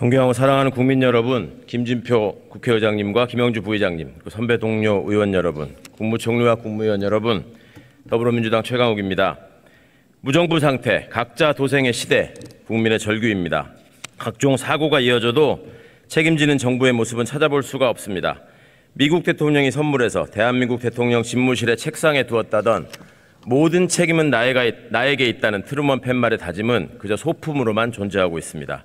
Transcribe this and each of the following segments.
존경하고 사랑하는 국민 여러분, 김진표 국회의장님과 김영주 부의장님, 선배 동료 의원 여러분, 국무총리와 국무위원 여러분, 더불어민주당 최강욱입니다. 무정부 상태, 각자 도생의 시대, 국민의 절규입니다. 각종 사고가 이어져도 책임지는 정부의 모습은 찾아볼 수가 없습니다. 미국 대통령이 선물해서 대한민국 대통령 집무실에 책상에 두었다던 모든 책임은 나에게 있다는 트루먼 팻말의 다짐은 그저 소품으로만 존재하고 있습니다.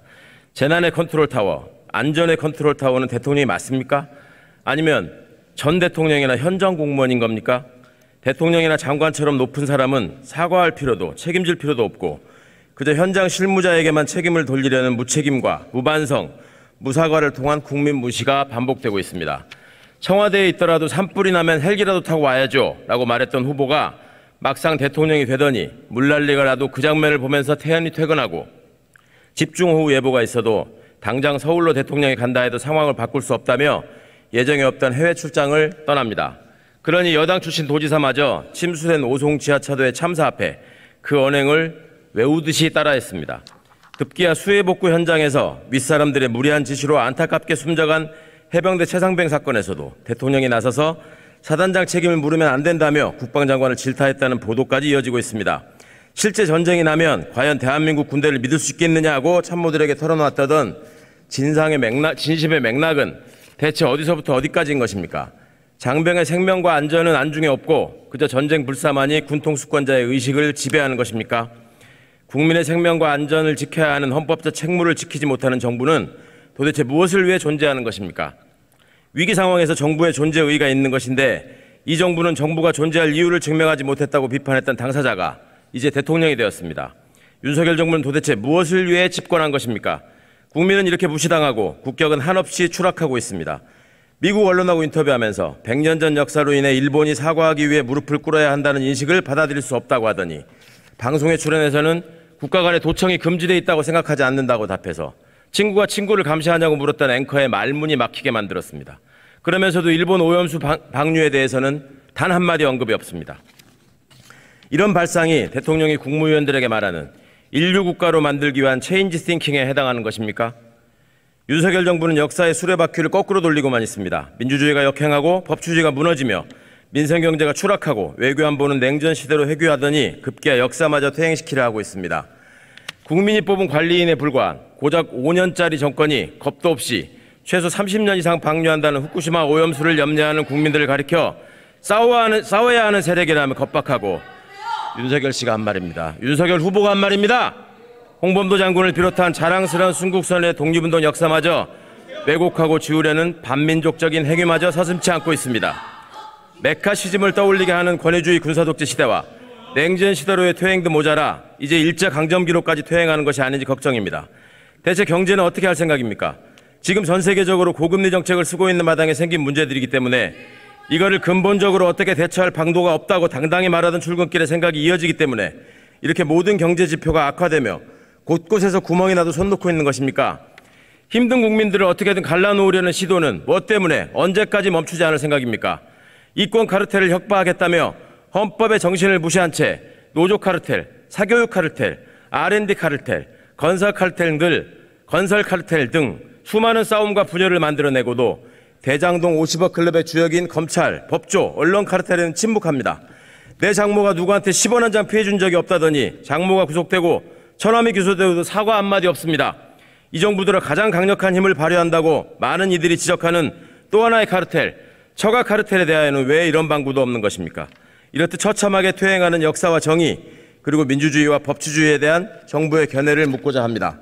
재난의 컨트롤 타워, 안전의 컨트롤 타워는 대통령이 맞습니까? 아니면 전 대통령이나 현장 공무원인 겁니까? 대통령이나 장관처럼 높은 사람은 사과할 필요도 책임질 필요도 없고 그저 현장 실무자에게만 책임을 돌리려는 무책임과 무반성, 무사과를 통한 국민 무시가 반복되고 있습니다. 청와대에 있더라도 산불이 나면 헬기라도 타고 와야죠 라고 말했던 후보가 막상 대통령이 되더니 물난리가 나도 그 장면을 보면서 태연히 퇴근하고 집중호우 예보가 있어도 당장 서울로 대통령이 간다 해도 상황을 바꿀 수 없다며 예정에 없던 해외 출장을 떠납니다. 그러니 여당 출신 도지사마저 침수된 오송 지하차도의 참사 앞에 그 언행을 외우듯이 따라했습니다. 급기야 수해 복구 현장에서 윗사람들의 무리한 지시로 안타깝게 숨져간 해병대 최상병 사건에서도 대통령이 나서서 사단장 책임을 물으면 안 된다며 국방장관을 질타했다는 보도까지 이어지고 있습니다. 실제 전쟁이 나면 과연 대한민국 군대를 믿을 수 있겠느냐고 참모들에게 털어놨다던 진상의 맥락, 진심의 맥락은 대체 어디서부터 어디까지인 것입니까? 장병의 생명과 안전은 안중에 없고 그저 전쟁 불사만이 군통수권자의 의식을 지배하는 것입니까? 국민의 생명과 안전을 지켜야 하는 헌법적 책무를 지키지 못하는 정부는 도대체 무엇을 위해 존재하는 것입니까? 위기 상황에서 정부의 존재 의의가 있는 것인데 이 정부는 정부가 존재할 이유를 증명하지 못했다고 비판했던 당사자가 이제 대통령이 되었습니다. 윤석열 정부는 도대체 무엇을 위해 집권한 것입니까? 국민은 이렇게 무시당하고 국격은 한없이 추락하고 있습니다. 미국 언론하고 인터뷰하면서 100년 전 역사로 인해 일본이 사과하기 위해 무릎을 꿇어야 한다는 인식을 받아들일 수 없다고 하더니 방송에 출연해서는 국가 간의 도청이 금지돼 있다고 생각하지 않는다고 답해서 친구가 친구를 감시하냐고 물었던 앵커의 말문이 막히게 만들었습니다. 그러면서도 일본 오염수 방류에 대해서는 단 한마디 언급이 없습니다. 이런 발상이 대통령이 국무위원들에게 말하는 인류 국가로 만들기 위한 체인지 띵킹에 해당하는 것입니까? 윤석열 정부는 역사의 수레바퀴를 거꾸로 돌리고만 있습니다. 민주주의가 역행하고 법치주의가 무너지며 민생 경제가 추락하고 외교 안보는 냉전 시대로 회귀하더니 급기야 역사마저 퇴행시키려 하고 있습니다. 국민이 뽑은 관리인에 불과한 고작 5년짜리 정권이 겁도 없이 최소 30년 이상 방류한다는 후쿠시마 오염수를 염려하는 국민들을 가리켜 싸워야 하는, 싸워야 하는 세력이라면 겁박하고 윤석열 씨가 한 말입니다. 윤석열 후보가 한 말입니다. 홍범도 장군을 비롯한 자랑스러운 순국선의 독립운동 역사마저 왜곡하고 지우려는 반민족적인 행위마저 서슴치 않고 있습니다. 메카시즘을 떠올리게 하는 권위주의 군사독재 시대와 냉전 시대로의 퇴행도 모자라 이제 일제 강점기로까지 퇴행하는 것이 아닌지 걱정입니다. 대체 경제는 어떻게 할 생각입니까? 지금 전 세계적으로 고금리 정책을 쓰고 있는 마당에 생긴 문제들이기 때문에 이거를 근본적으로 어떻게 대처할 방도가 없다고 당당히 말하던 출근길의 생각이 이어지기 때문에 이렇게 모든 경제 지표가 악화되며 곳곳에서 구멍이 나도 손 놓고 있는 것입니까? 힘든 국민들을 어떻게든 갈라놓으려는 시도는 뭐 때문에 언제까지 멈추지 않을 생각입니까? 이권 카르텔을 혁파하겠다며 헌법의 정신을 무시한 채 노조 카르텔, 사교육 카르텔, R&D 카르텔, 건설 카르텔 등 건설 카르텔 등 수많은 싸움과 분열을 만들어내고도 대장동 50억 클럽의 주역인 검찰, 법조, 언론 카르텔에는 침묵합니다. 내 장모가 누구한테 10원 한 장 피해준 적이 없다더니 장모가 구속되고 처남이 기소되어도 사과 한마디 없습니다. 이 정부들은 가장 강력한 힘을 발휘한다고 많은 이들이 지적하는 또 하나의 카르텔, 처가 카르텔에 대하여는 왜 이런 방구도 없는 것입니까? 이렇듯 처참하게 퇴행하는 역사와 정의, 그리고 민주주의와 법치주의에 대한 정부의 견해를 묻고자 합니다.